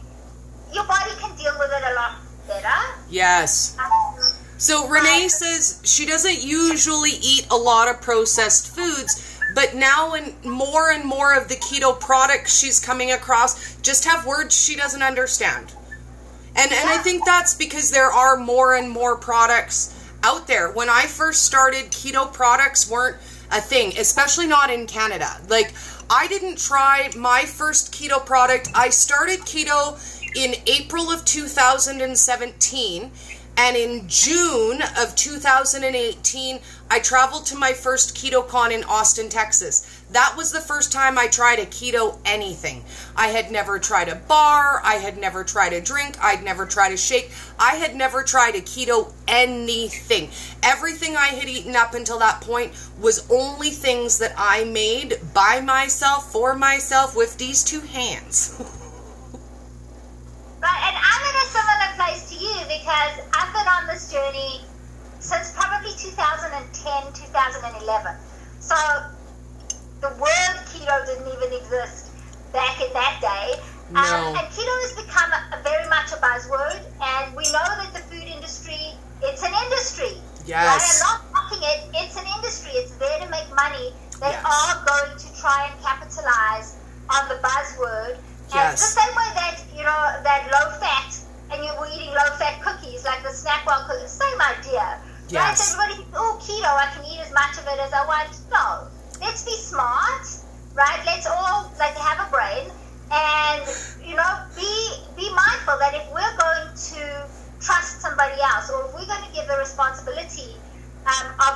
your body can deal with it a lot better. Yes. Um, So Renee says she doesn't usually eat a lot of processed foods, but now and more and more of the keto products she's coming across just have words she doesn't understand. And and I think that's because there are more and more products out there. When I first started, keto products weren't a thing, especially not in Canada. Like I didn't try my first keto product. I started keto in April of 2017 and in June of 2018 I traveled to my first KetoCon in Austin, Texas. That was the first time I tried a keto anything. I had never tried a bar, I had never tried a drink, I'd never tried a shake. I had never tried a keto anything. Everything I had eaten up until that point was only things that I made by myself, for myself, with these two hands. Right, and I'm in a similar place to you because I've been on this journey since probably 2010, 2011. So the word keto didn't even exist back in that day. No. Um, and keto has become a, very much a buzzword, and we know that the food industry, it's an industry. Yes. Right? I'm not knocking it. It's an industry. It's there to make money. They Yes. are going to try and capitalize on the buzzword. And Yes. the same way that, you know, that low fat, and you were eating low fat cookies, like the Snackwell cookies, same idea. Right? Yes. So everybody oh, keto, I can eat as much of it as I want. No. Let's be smart, right? Let's all, like, have a brain. And, you know, be be mindful that if we're going to trust somebody else, or if we're going to give the responsibility um, of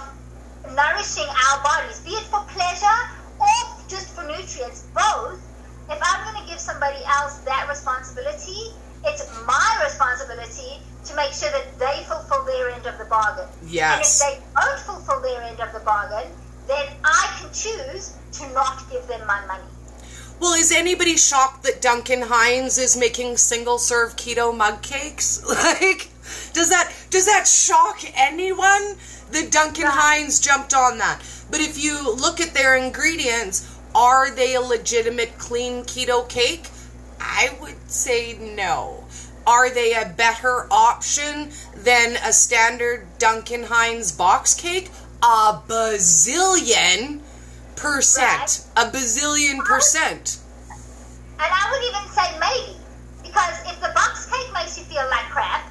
nourishing our bodies, be it for pleasure or just for nutrients, both, if I'm going to give somebody else that responsibility, it's my responsibility to make sure that they fulfill their end of the bargain. Yes. And if they don't fulfill their end of the bargain, then I can choose to not give them my money. Well, is anybody shocked that Duncan Hines is making single serve keto mug cakes? Like, does that does that shock anyone that Duncan No. Hines jumped on that? But if you look at their ingredients, are they a legitimate clean keto cake? I would say no. Are they a better option than a standard Duncan Hines box cake? A bazillion percent. A bazillion percent. And I would even say maybe. Because if the box cake makes you feel like crap,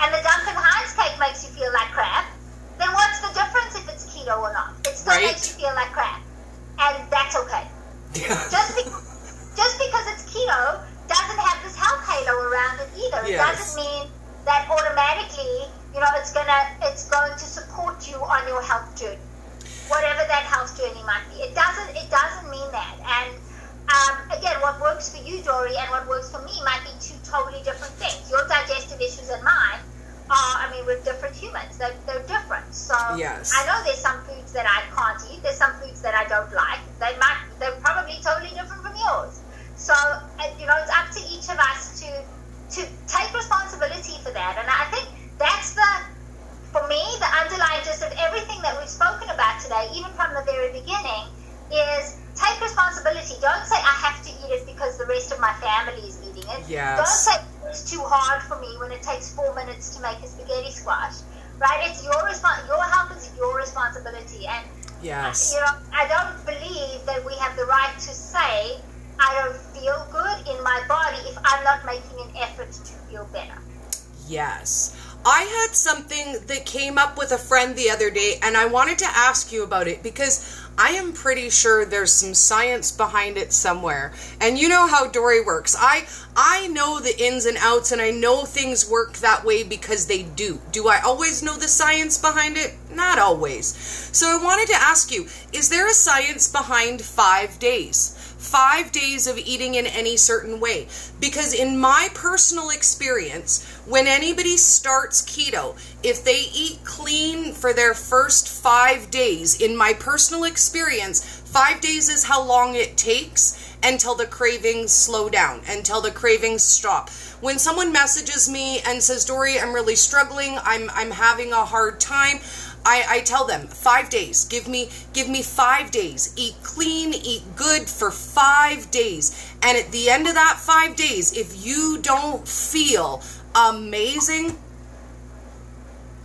and the Duncan Hines cake makes you feel like crap, then what's the difference if it's keto or not? It still Right. makes you feel like crap. And that's okay. Just, be- just because it's keto doesn't have this health halo around it either. It doesn't mean that automatically, you know, it's gonna it's going to support you on your health journey. Whatever that health journey might be. It doesn't it doesn't mean that. And um, again, what works for you, Dory, and what works for me might be two totally different things. Your digestive issues and mine are, I mean, we're different humans. They're, they're different. So Yes. I know there's some foods that I can't eat. There's some foods that I don't like. They might, they're probably totally different from yours. So, uh, you know, it's up to each of us to to take responsibility for that. And I think that's the, for me, the underlying gist of everything that we've spoken about today, even from the very beginning, is take responsibility. Don't say I have to eat it because the rest of my family is eating it. Yes. Don't say it's too hard for me when it takes four minutes to make a spaghetti squash. Right? It's your respons- Your health is your responsibility, and Yes. you know I don't believe that we have the right to say I don't feel good in my body if I'm not making an effort to feel better. Yes. I had something that came up with a friend the other day, and I wanted to ask you about it because I am pretty sure there's some science behind it somewhere. And you know how Dory works. I I know the ins and outs, and I know things work that way because they do. Do I always know the science behind it? Not always. So I wanted to ask you: Is there a science behind five days? five days of eating in any certain way. Because in my personal experience, when anybody starts keto, if they eat clean for their first five days, in my personal experience, five days is how long it takes until the cravings slow down, until the cravings stop. When someone messages me and says, Dory, I'm really struggling, I'm, I'm having a hard time, I, I tell them five days. Give me give me five days. Eat clean, eat good for five days. And at the end of that five days, if you don't feel amazing,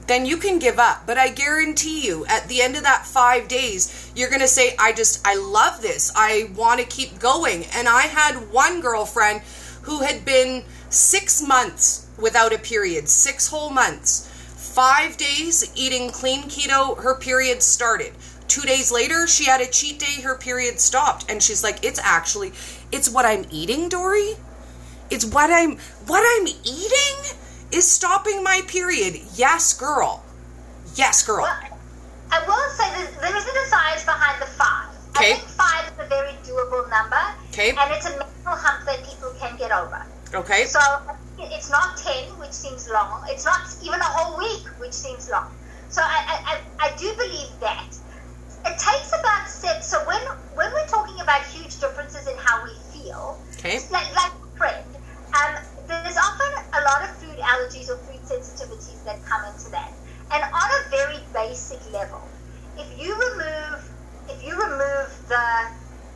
then you can give up. But I guarantee you, at the end of that five days, you're going to say, I just, I love this. I want to keep going. And I had one girlfriend who had been six months without a period, six whole months five days eating clean keto, her period started. Two days later, she had a cheat day, her period stopped. And she's like, it's actually, it's what I'm eating, Dory. It's what I'm, what I'm eating is stopping my period. Yes, girl. Yes, girl. Well, I will say that there isn't a science behind the five. Okay. I think five is a very doable number. Okay. And it's a mental hump that people can get over. Okay. So it's not 10, which seems long. It's not even a whole week, which seems long. So I, I, I do believe that. It takes about six. So when when we're talking about huge differences in how we feel, okay. like like friend, um, there's often a lot of food allergies or food sensitivities that come into that. And on a very basic level, if you remove if you remove the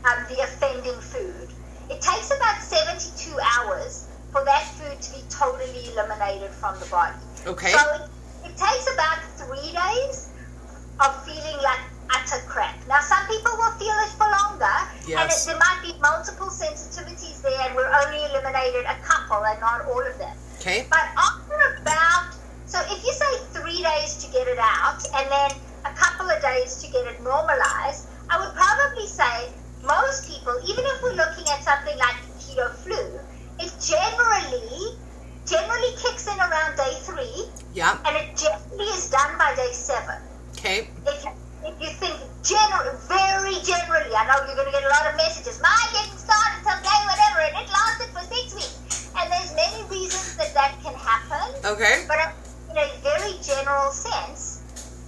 um, the offending food, it takes about 72 hours for that food to be totally eliminated from the body. Okay. So it, it takes about three days of feeling like utter crap. Now, some people will feel it for longer, yes. and it, there might be multiple sensitivities there, and we're only eliminated a couple and not all of them. Okay. But after about, so if you say three days to get it out, and then a couple of days to get it normalized, I would probably say most people, even if we're looking at something like keto flu, it generally generally kicks in around day three. Yeah. And it generally is done by day seven. Okay. If, if you think general, very generally, I know you're going to get a lot of messages. My getting started someday, whatever, and it lasted for six weeks. And there's many reasons that that can happen. Okay. But uh, in a very general sense,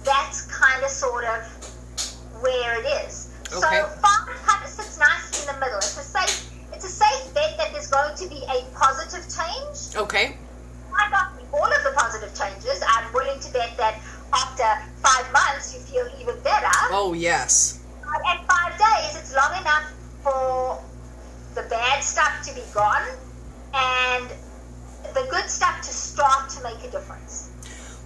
that's kind of sort of where it is. Okay. So five kind of sits nicely in the middle. It's a safe it's a safe bet that there's going to be a positive change. Okay. Might not be all of the positive changes. I'm willing to bet that after five months you feel even better. Oh yes. Uh, At five days, it's long enough for the bad stuff to be gone and the good stuff to start to make a difference.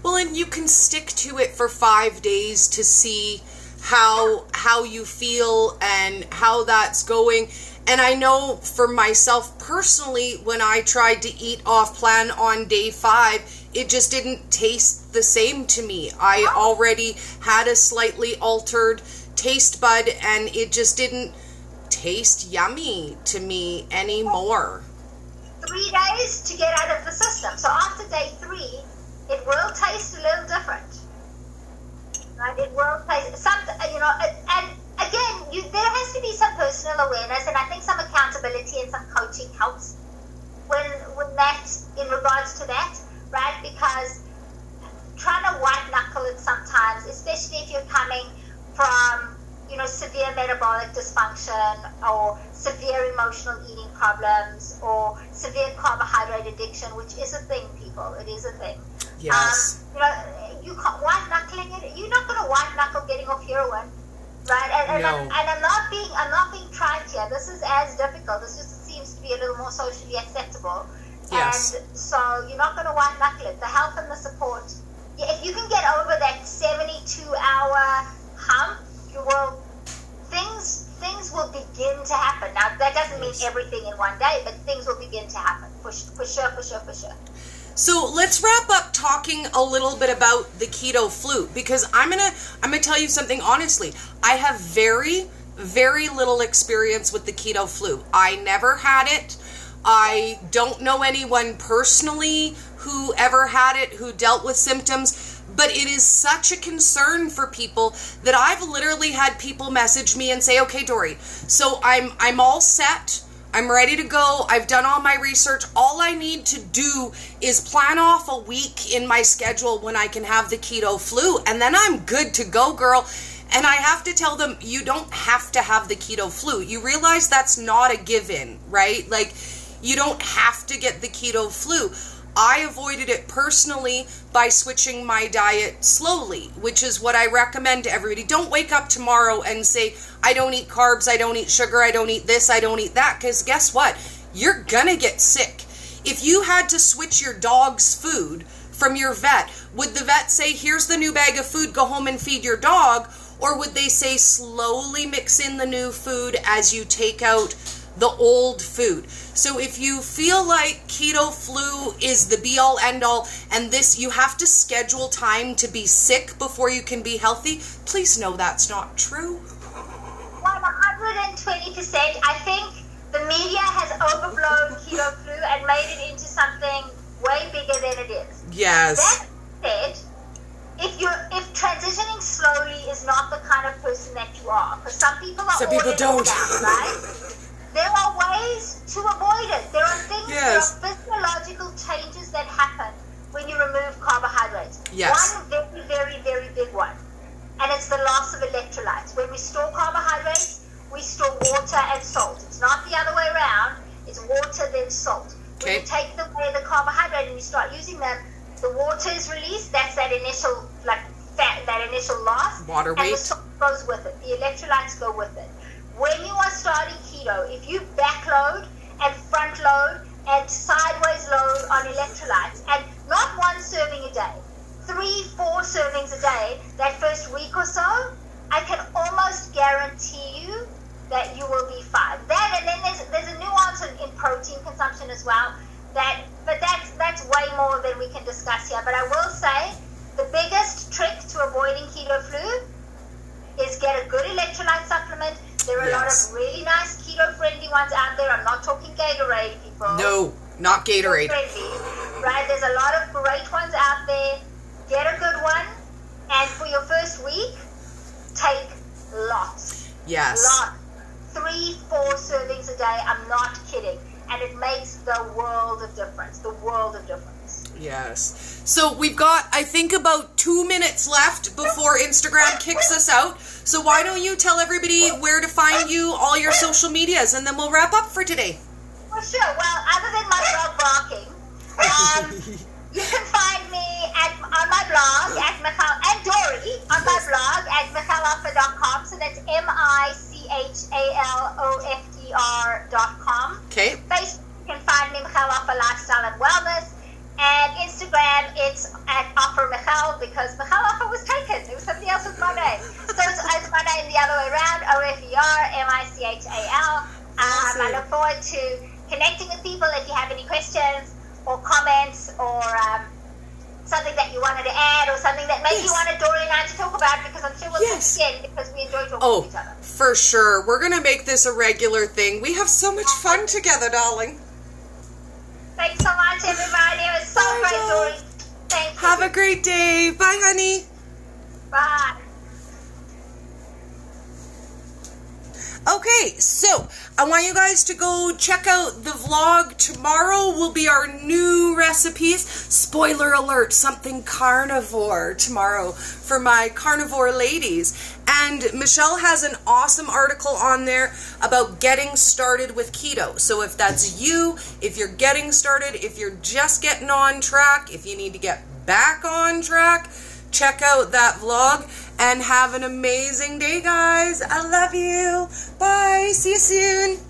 Well, and you can stick to it for five days to see how how you feel and how that's going. And I know for myself personally, when I tried to eat off plan on day five, it just didn't taste the same to me. I already had a slightly altered taste bud, and it just didn't taste yummy to me anymore. Three days to get out of the system. So after day three, it will taste a little different. Right? It will taste some, you know, and again, you, there has to be some personal awareness, and I think some accountability and some coaching helps when when that in regards to that, right? Because trying to white knuckle it sometimes, especially if you're coming from you know severe metabolic dysfunction or severe emotional eating problems or severe carbohydrate addiction, which is a thing, people. It is a thing. Yes. Um, you know, you can't white knuckling it. You're not going to white knuckle getting off heroin right? And, and, No. I'm, and I'm not being I'm not being trite here. This is as difficult. This just seems to be a little more socially acceptable. Yes. And so you're not going to white knuckle it. The help and the support. If you can get over that 72 hour hump, you will things things will begin to happen. Now that doesn't mean everything in one day, but things will begin to happen for, for sure, for sure, for sure. So let's wrap up talking a little bit about the keto flu because I'm gonna I'm gonna tell you something honestly. I have very very little experience with the keto flu. I never had it. I don't know anyone personally who ever had it who dealt with symptoms, but it is such a concern for people that I've literally had people message me and say, "Okay, Dory, so I'm I'm all set. I'm ready to go. I've done all my research. All I need to do is plan off a week in my schedule when I can have the keto flu, and then I'm good to go, girl." And I have to tell them, you don't have to have the keto flu. You realize that's not a given, right? Like, you don't have to get the keto flu. I avoided it personally by switching my diet slowly, which is what I recommend to everybody. Don't wake up tomorrow and say, I don't eat carbs, I don't eat sugar, I don't eat this, I don't eat that, because guess what? You're gonna get sick. If you had to switch your dog's food from your vet, would the vet say, Here's the new bag of food, go home and feed your dog? Or would they say, Slowly mix in the new food as you take out the old food. So if you feel like keto flu is the be all end all and this you have to schedule time to be sick before you can be healthy, please know that's not true. 120%. I think the media has overblown keto flu and made it into something way bigger than it is. Yes. That said, if you if transitioning slowly is not the kind of person that you are, because some people are Some people don't. Down, right? There are ways to avoid it. There are things, Yes. there are physiological changes that happen when you remove carbohydrates. Yes. One very, very, very big one. And it's the loss of electrolytes. When we store carbohydrates, we store water and salt. It's not the other way around. It's water then salt. When Okay. you take the, away the carbohydrate and you start using them, the water is released. That's that initial like fat, that initial loss. Water and the salt goes with it. The electrolytes go with it. When you are starting keto, if you backload and front load and sideways load on electrolytes, and not one serving a day, three, four servings a day, that first week or so, I can almost guarantee you that you will be fine. That and then there's there's a nuance in, in protein consumption as well. That but that's that's way more than we can discuss here. But I will say the biggest trick to avoiding keto flu is get a good electrolyte supplement. There are a lot of really nice keto friendly ones out there. I'm not talking Gatorade, people. No, not Gatorade. Friendly, right? There's a lot of great ones out there. Get a good one, and for your first week, take lots. Yes. Lots. Three, four servings a day. I'm not kidding. And it makes the world of difference. The world of difference. Yes. So we've got, I think, about two minutes left before Instagram kicks us out. So why don't you tell everybody where to find you, all your social medias, and then we'll wrap up for today. Well, sure. Well, other than my dog barking, um, you can find me at on my blog at Michal and Dory on my blog at michalofer.com. So that's M I C H A L O F E R dot com. Okay. Facebook, you can find me Michal Ofer Lifestyle and Wellness. And Instagram, it's at Ofer Michal because Michal Ofer was taken. It was somebody else with my name. So it's, it's my name the other way around, O-F-E-R, M-I-C-H-A-L. Um, I look forward to connecting with people if you have any questions or comments or um, something that you wanted to add or something that maybe Yes. you wanted Dory and I to talk about because I'm sure we'll Yes. talk again because we enjoy talking Oh, to each other. for sure. We're going to make this a regular thing. We have so much fun together, darling. Thanks so much, everybody. It was so Bye, great. Dory. Thank you. Have a great day. Bye, honey. Bye. Okay, so I want you guys to go check out the vlog. Tomorrow will be our new recipes. Spoiler alert, something carnivore tomorrow for my carnivore ladies. And Michelle has an awesome article on there about getting started with keto. So if that's you, if you're getting started, if you're just getting on track, if you need to get back on track, check out that vlog and have an amazing day, guys. I love you. Bye. See you soon.